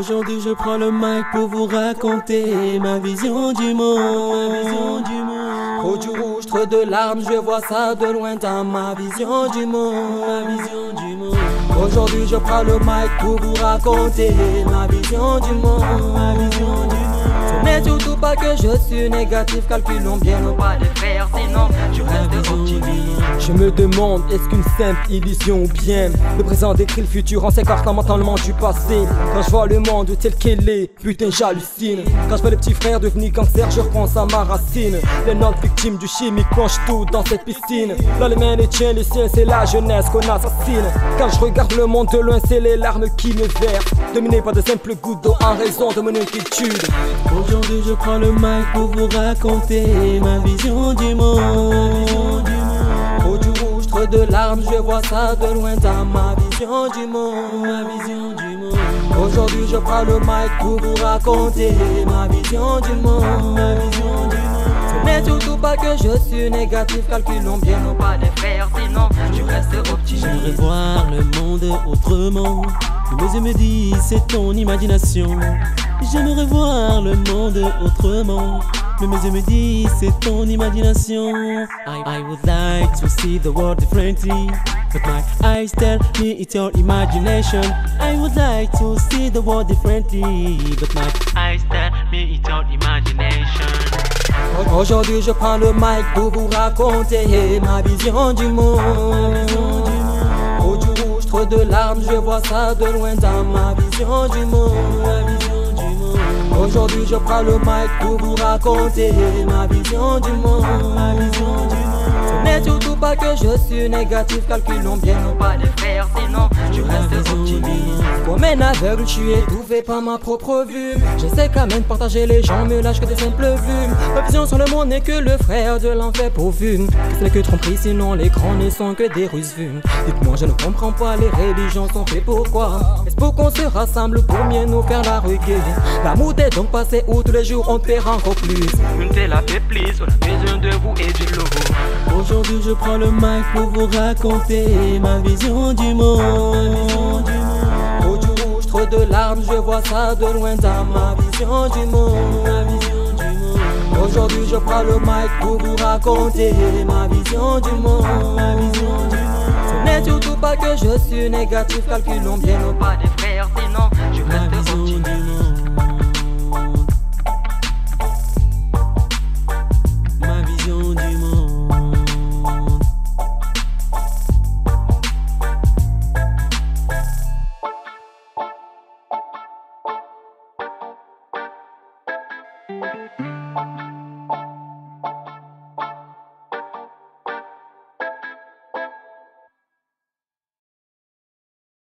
Aujourd'hui je prends le mic pour vous raconter ma vision du monde. Ma vision du monde. Trop du rouge, trop de larmes, je vois ça de loin dans ma vision du monde. Ma vision du monde. Aujourd'hui je prends le mic pour vous raconter ma vision du monde. Ma vision du monde. N'est surtout pas que je suis négatif, calculons bien nos pas de faire, sinon je reste optimiste. Je me demande, est-ce qu'une simple illusion ou bien le présent décrit le futur? En s'écartant mentalement du passé. Quand je vois le monde tel qu'il est, putain j'hallucine. Quand je vois les petits frères devenus cancer, je repense à ma racine. Les notes victimes du chimique plongent tout dans cette piscine. Dans les mains les tiens, les siens, c'est la jeunesse qu'on assassine. Quand je regarde le monde de loin, c'est les larmes qui me versent. Dominé par de simples gouttes d'eau en raison de mon inquiétude Aujourd'hui je prends le mic pour vous raconter ma vision du monde. Trop du rouge, trop de larmes, je vois ça de loin dans ma vision du monde. Ma vision du monde. Aujourd'hui je prends le mic pour vous raconter ma vision du monde. Ma vision du monde. N'est surtout pas que je suis négatif, calculons bien nos pas de faire, sinon je reste optimiste. J'aimerais voir le monde autrement. Mes yeux me disent c'est ton imagination. J'aimerais voir le monde autrement. Mais mes yeux me disent c'est ton imagination. I, I would like to see the world differently. But my eyes tell me it's your imagination. I would like to see the world differently. But my eyes tell me it's your imagination. Aujourd'hui je prends le mic pour vous raconter ma vision du monde. De larmes, je vois ça de loin dans ma vision du monde. Aujourd'hui je prends le mic pour vous raconter. Ma vision du monde. N'est surtout pas que je suis négatif, calculons bien nos pas de faire, sinon je reste optimiste. Comme un aveugle, je suis étouffé par ma propre vue. J'essaie quand même de partager les gens, me lâche que des simples vues. Ma vision sur le monde n'est que le frère de l'enfer pourvu. Ce n'est que tromperie, sinon les grands ne sont que des ruses vues. Dites-moi, je ne comprends pas, les religions sont faites pourquoi Est-ce pour qu'on se rassemble pour mieux nous faire la ruguer L'amour est donc passé où tous les jours on te perd encore plus. Une telle a fait plus, on a besoin de vous. Aujourd'hui je prends le mic pour vous raconter ma vision du monde. Trop du rouge, trop de larmes, je vois ça de loin dans ma vision du monde. Aujourd'hui je prends le mic pour vous raconter ma vision du monde. Ce n'est surtout pas que je suis négatif, calculons bien nos pas de faire, sinon je reste